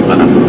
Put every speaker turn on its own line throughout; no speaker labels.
kami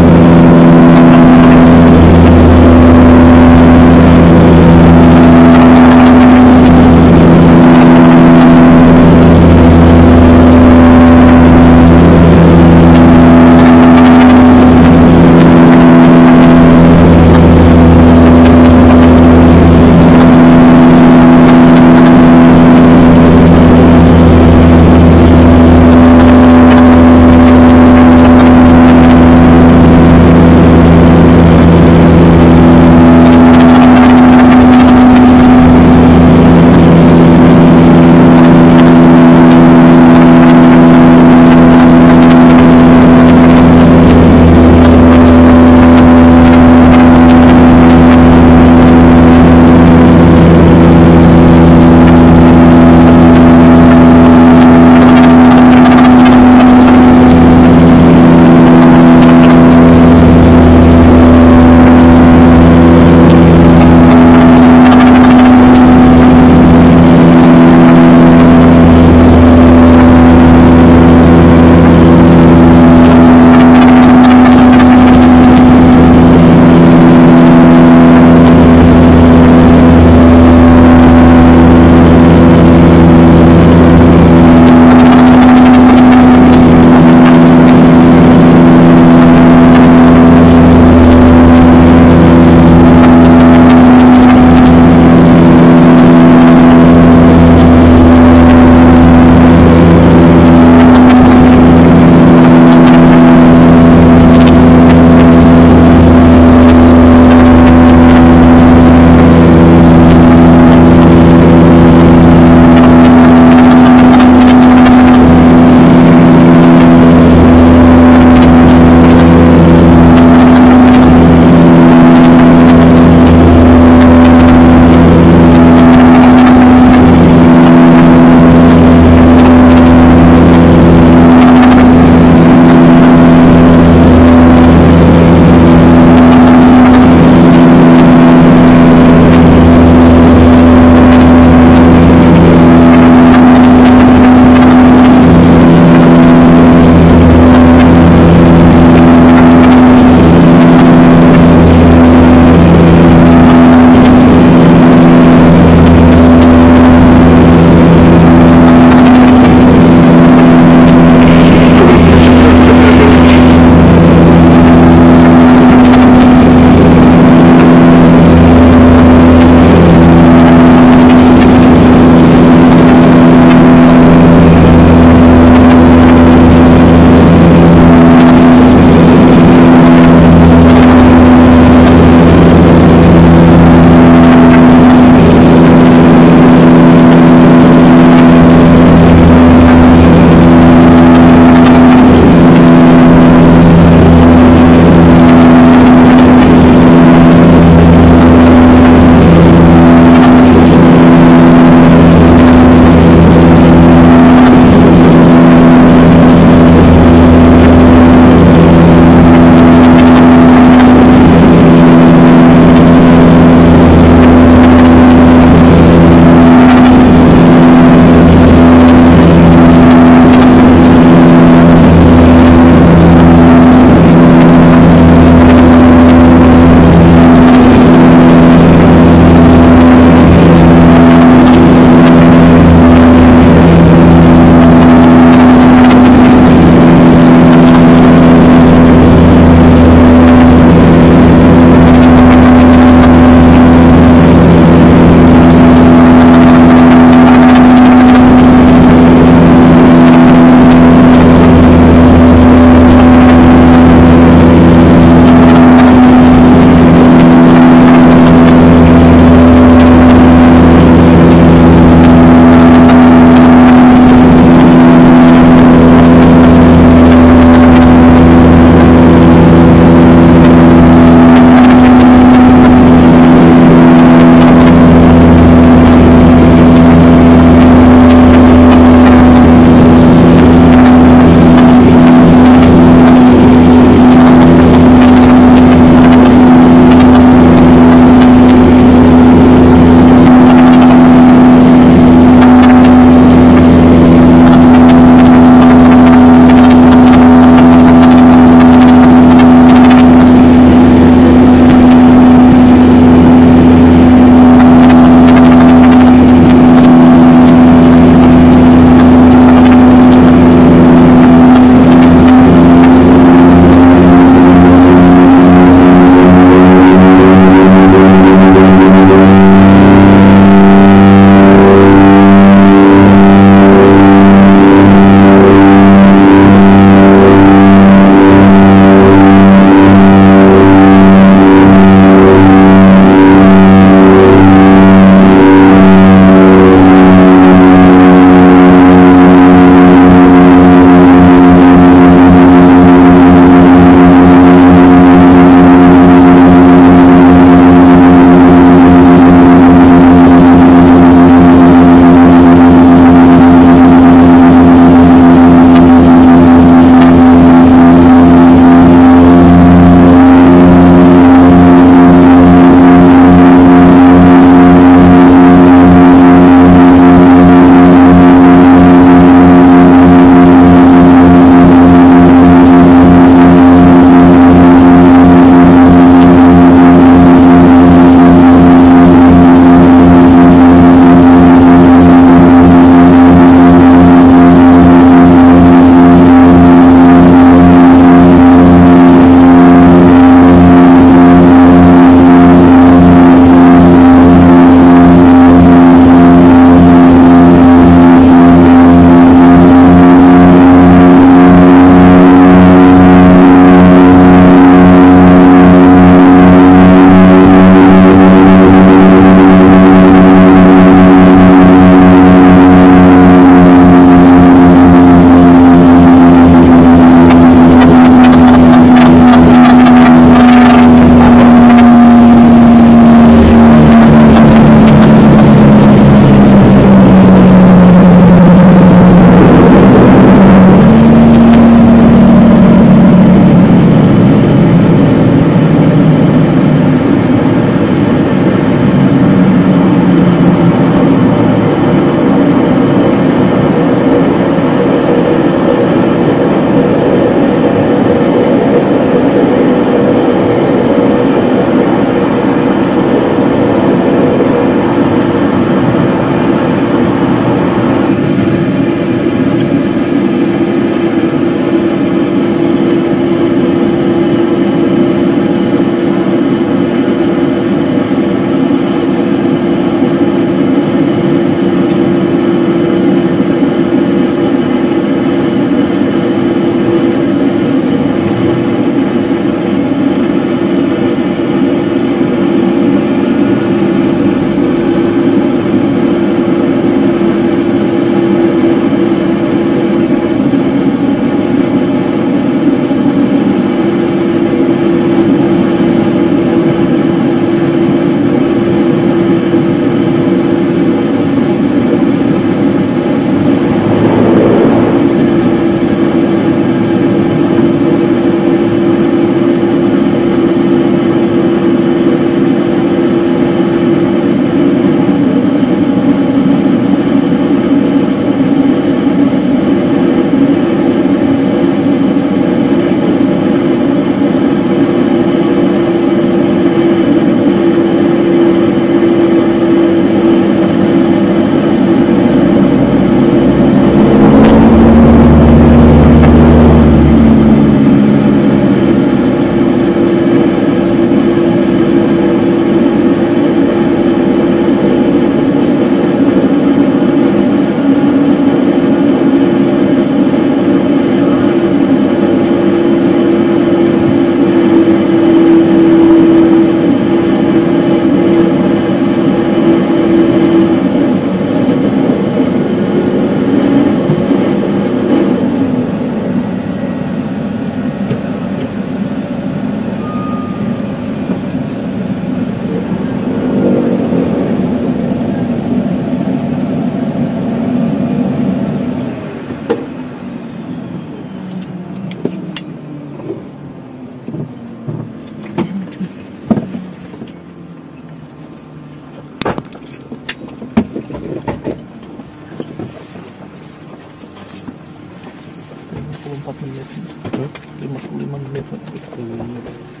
55 menit.
Bapak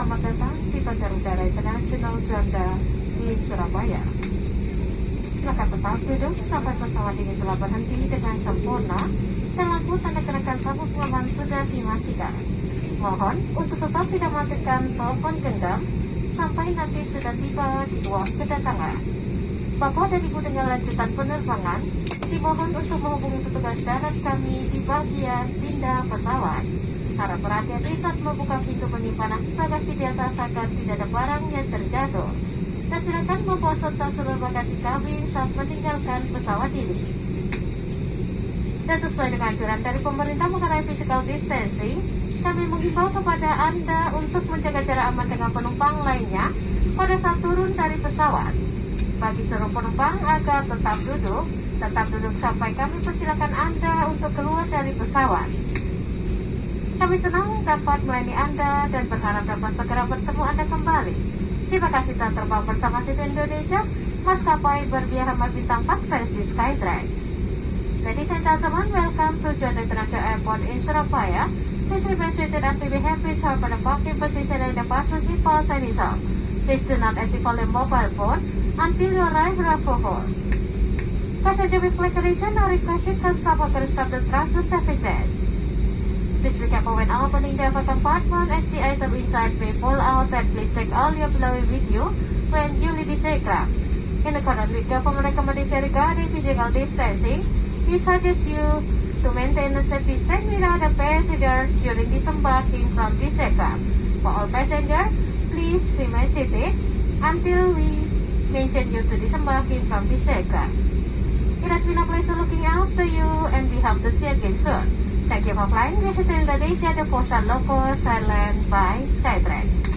selamat datang di Bandara Udara Internasional Juanda di Surabaya. Silakan tetap duduk sampai pesawat ini telah berhenti dengan sempurna dan lampu tanda gerakan sabuk pengaman sudah dimatikan. Mohon untuk tetap tidak matikan telepon genggam sampai nanti sudah tiba di ruang kedatangan. Bapak dan Ibu dengan lanjutan penerbangan dimohon untuk menghubungi petugas darat kami di bagian pindah pesawat. Harap berhati-hati saat membuka pintu penyimpanan bagasi di atas agar tidak ada barang yang terjatuh. Dan silakan membawa serta seluruh bagasi kabin saat meninggalkan pesawat ini. Dan sesuai dengan anjuran dari pemerintah mengenai physical distancing, kami menghimbau kepada Anda untuk menjaga jarak aman dengan penumpang lainnya pada saat turun dari pesawat. Bagi seluruh penumpang agar tetap duduk, tetap duduk sampai kami persilakan Anda untuk keluar dari pesawat. Kami senang dapat melayani Anda dan berharap dapat segera bertemu Anda kembali. Terima kasih telah terbang bersama Citi Indonesia, maskapai berbiara bintang 4 versi Skytrax. Ladies and gentlemen, welcome to John International Airport in Surabaya. Please remain seated until we have reached our parking position in the passenger seat signing zone. Please do not exit your mobile phone until you arrive at hall. Passenger with declaration are requested to stop or stop the transfer service desk. Please careful when opening the compartment as the item inside may fall out and please take all your belongings with you when you leave this aircraft. In accordance with government recommendation regarding physical distancing, we suggest you to maintain a safe distance with other passengers during disembarking from this aircraft. For all passengers, please remain seated until we mention you to disembarking from this aircraft. It has been a pleasure looking after you and we hope to see you again soon. Thank you for flying with Indonesia, the and local silent by Skytrax.